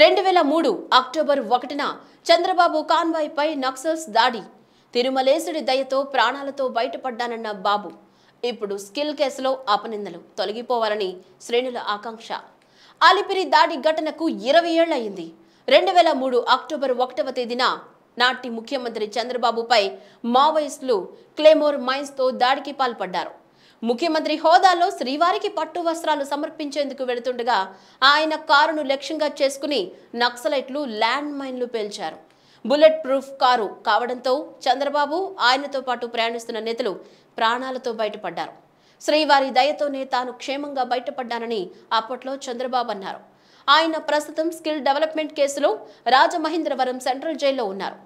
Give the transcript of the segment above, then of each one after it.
రెండు వేల మూడు అక్టోబర్ ఒకటిన చంద్రబాబు కాన్వాయ్పై నక్సల్స్ దాడి. తిరుమలేశుడి దయతో ప్రాణాలతో బయటపడ్డానన్న బాబు. ఇప్పుడు స్కిల్ కేసులో అపనిందలు. తొలగిపోవాలని శ్రేణుల ఆకాంక్ష. అలిపిరి దాడి ఘటనకు ఇరవై ఏళ్ళయింది రెండు వేల మూడు అక్టోబర్ ఒకటవ తేదీన నాటి ముఖ్యమంత్రి చంద్రబాబుపై మావోయిస్టులు క్లేమోర్ మైన్స్తో దాడికి పాల్పడ్డారు. ముఖ్యమంత్రి హోదాలో శ్రీవారికి పట్టు వస్త్రాలు సమర్పించేందుకు వెళుతుండగా ఆయన కారును లక్ష్యంగా చేసుకుని నక్సలైట్లు ల్యాండ్ మైన్లు పేల్చారు. బుల్లెట్ ప్రూఫ్ కారు కావడంతో చంద్రబాబు ఆయనతో పాటు ప్రయాణిస్తున్న నేతలు ప్రాణాలతో బయటపడ్డారు. శ్రీవారి దయతోనే తాను క్షేమంగా బయటపడ్డానని అప్పట్లో చంద్రబాబు అన్నారు. ఆయన ప్రస్తుతం స్కిల్ డెవలప్మెంట్ కేసులో రాజమహేంద్రవరం సెంట్రల్ జైల్లో ఉన్నారు.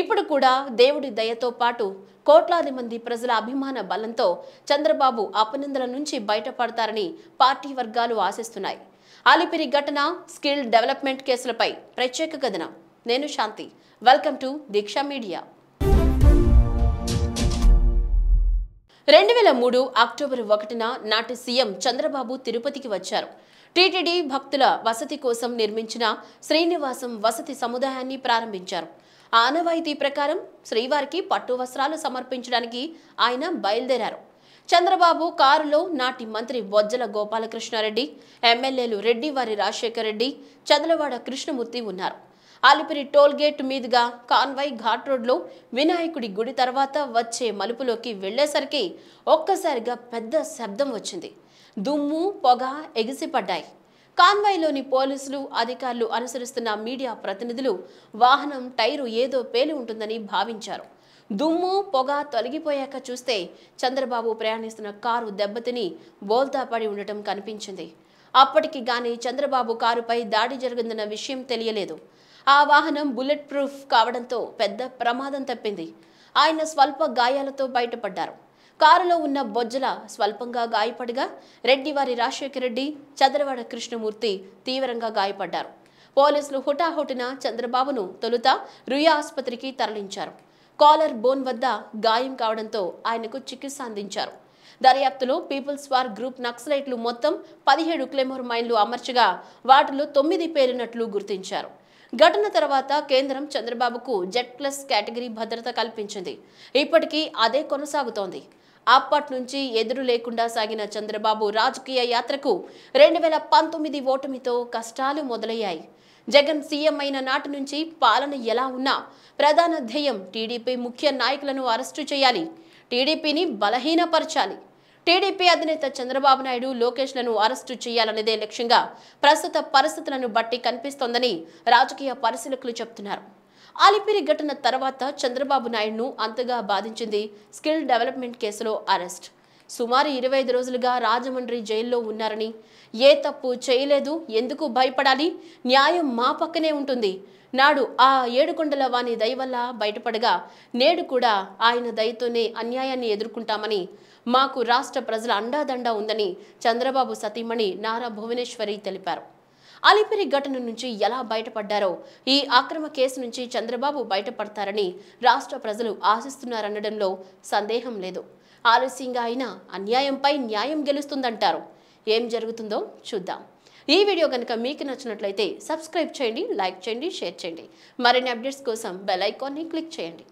ఇప్పుడు కూడా దేవుడి దయతో పాటు కోట్లాది మంది ప్రజల అభిమాన బలంతో చంద్రబాబు అపనిందల నుంచి బయటపడతారని పార్టీ వర్గాలు ఆశిస్తున్నాయి. అలిపిరి ఘటన స్కిల్ డెవలప్మెంట్ కేసులపై ప్రత్యేక కథనం. నేను Shanti. Welcome to Deeksha media. రెండు వేల మూడు అక్టోబర్ ఒకటిన నాటి సీఎం చంద్రబాబు తిరుపతికి వచ్చారు. టీటీడీ భక్తుల వసతి కోసం నిర్మించిన శ్రీనివాసం వసతి సముదాయాన్ని ప్రారంభించారు. ఆనవాయితీ ప్రకారం శ్రీవారికి పట్టు వస్త్రాలు సమర్పించడానికి ఆయన బయలుదేరారు. చంద్రబాబు కారులో నాటి మంత్రి బొజ్జల గోపాలకృష్ణారెడ్డి ఎమ్మెల్యేలు రెడ్డివారి రాజశేఖర రెడ్డి చదలవాడ కృష్ణమూర్తి ఉన్నారు. అలిపిరి టోల్ గేట్ మీదుగా కాన్వాయ్ ఘాట్ రోడ్లో వినాయకుడి గుడి తర్వాత వచ్చే మలుపులోకి వెళ్ళేసరికి ఒక్కసారిగా పెద్ద శబ్దం వచ్చింది. దుమ్ము పొగ ఎగిసిపడ్డాయి. కాన్వాయ్లోని పోలీసులు అధికారులు అనుసరిస్తున్న మీడియా ప్రతినిధులు వాహనం టైరు ఏదో పేలి ఉంటుందని భావించారు. దుమ్ము పొగ తొలగిపోయాక చూస్తే చంద్రబాబు ప్రయాణిస్తున్న కారు దెబ్బతిని బోల్తా పడి ఉండటం కనిపించింది. అప్పటికి గాని చంద్రబాబు కారుపై దాడి జరిగిందన్న విషయం తెలియలేదు. ఆ వాహనం బుల్లెట్ ప్రూఫ్ కావడంతో పెద్ద ప్రమాదం తప్పింది. ఆయన స్వల్ప గాయాలతో బయటపడ్డారు. కారులో ఉన్న బొజ్జల స్వల్పంగా గాయపడగా రెడ్డివారి రాజశేఖర రెడ్డి చంద్రవాడ కృష్ణమూర్తి తీవ్రంగా గాయపడ్డారు. పోలీసులు హుటాహుటిన చంద్రబాబును తొలుత రుయా ఆసుపత్రికి తరలించారు. కాలర్ బోన్ వద్ద గాయం కావడంతో ఆయనకు చికిత్స అందించారు. దర్యాప్తులో పీపుల్స్ వార్ గ్రూప్ నక్సలైట్లు మొత్తం పదిహేడు క్లెమోర్ మైన్లు అమర్చగా వాటిలో తొమ్మిది పేలినట్లు గుర్తించారు. ఘటన తర్వాత కేంద్రం చంద్రబాబుకు జెడ్ ప్లస్ కేటగిరీ భద్రత కల్పించింది. ఇప్పటికీ అదే కొనసాగుతోంది. అప్పటి నుంచి ఎదురు లేకుండా సాగిన చంద్రబాబు రాజకీయ యాత్రకు రెండు వేల పంతొమ్మిది ఓటమితో కష్టాలు మొదలయ్యాయి. జగన్ సీఎం అయిన నాటి నుంచి పాలన ఎలా ఉన్నా ప్రధాన ధ్యేయం టీడీపీ ముఖ్య నాయకులను అరెస్టు చేయాలి. టీడీపీని బలహీనపరచాలి. టీడీపీ అధినేత చంద్రబాబు నాయుడు లోకేష్లను అరెస్టు చేయాలనేదే లక్ష్యంగా ప్రస్తుత పరిస్థితులను బట్టి కనిపిస్తోందని రాజకీయ పరిశీలకులు చెబుతున్నారు. అలిపిరి ఘటన తర్వాత చంద్రబాబు నాయుడును అంతగా బాధించింది స్కిల్ డెవలప్మెంట్ కేసులో అరెస్ట్. సుమారు ఇరవై ఐదు రోజులుగా రాజమండ్రి జైల్లో ఉన్నారని ఏ తప్పు చేయలేదు ఎందుకు భయపడాలి న్యాయం మా పక్కనే ఉంటుంది నాడు ఆ ఏడుకొండల వాని దయ వల్ల బయటపడగా నేడు కూడా ఆయన దయతోనే అన్యాయాన్ని ఎదుర్కొంటామని మాకు రాష్ట్ర ప్రజల అండాదండా ఉందని చంద్రబాబు సతీమణి నారా భువనేశ్వరి తెలిపారు. అలిపిరి ఘటన నుంచి ఎలా బయటపడ్డారో ఈ అక్రమ కేసు నుంచి చంద్రబాబు బయటపడతారని రాష్ట్ర ప్రజలు ఆశిస్తున్నారనడంలో సందేహం లేదు. ఆలస్యంగా అయినా అన్యాయంపై న్యాయం గెలుస్తుందంటారు. ఏం జరుగుతుందో చూద్దాం. ఈ వీడియో కనుక మీకు నచ్చినట్లయితే సబ్స్క్రైబ్ చేయండి లైక్ చేయండి షేర్ చేయండి. మరిన్ని అప్డేట్స్ కోసం బెల్ ఐకాన్ని క్లిక్ చేయండి.